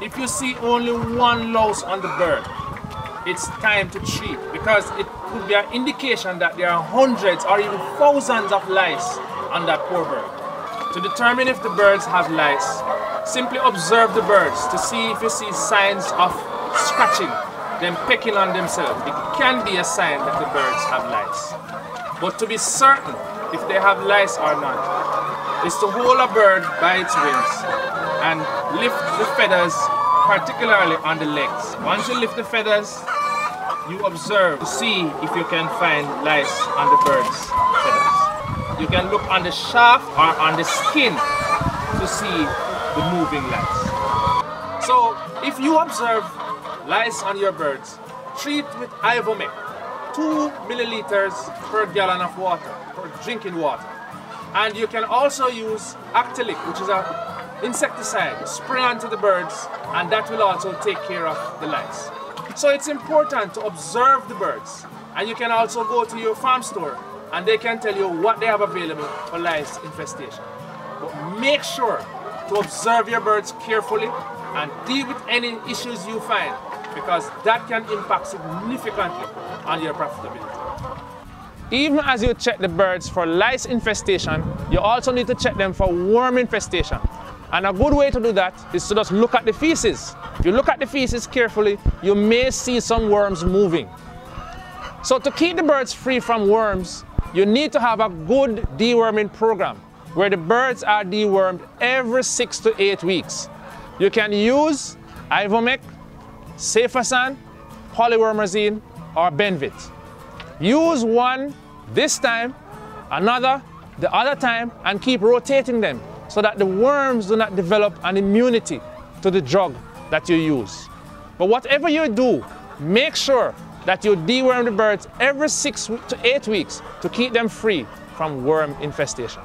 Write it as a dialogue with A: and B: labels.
A: If you see only one louse on the bird, it's time to treat because it could be an indication that there are hundreds or even thousands of lice on that poor bird. To determine if the birds have lice, simply observe the birds to see if you see signs of scratching, them pecking on themselves. It can be a sign that the birds have lice. But to be certain if they have lice or not, is to hold a bird by its wings and lift the feathers, particularly on the legs. Once you lift the feathers, you observe to see if you can find lice on the bird's feathers. You can look on the shaft or on the skin to see the moving lice. So if you observe lice on your birds, treat with Ivomec, 2 milliliters per gallon of water, for drinking water. And you can also use Actellic, which is a insecticide, spray onto the birds, and that will also take care of the lice. So it's important to observe the birds. And you can also go to your farm store and they can tell you what they have available for lice infestation. But make sure to observe your birds carefully and deal with any issues you find because that can impact significantly on your profitability. Even as you check the birds for lice infestation, you also need to check them for worm infestation. And a good way to do that is to just look at the feces. If you look at the feces carefully, you may see some worms moving. So to keep the birds free from worms, you need to have a good deworming program where the birds are dewormed every six to eight weeks. You can use Ivomec, Safasan, Polywormazine, or Benvit. Use one this time, another the other time, and keep rotating them so that the worms do not develop an immunity to the drug that you use. But whatever you do, make sure that you deworm the birds every six to eight weeks to keep them free from worm infestation.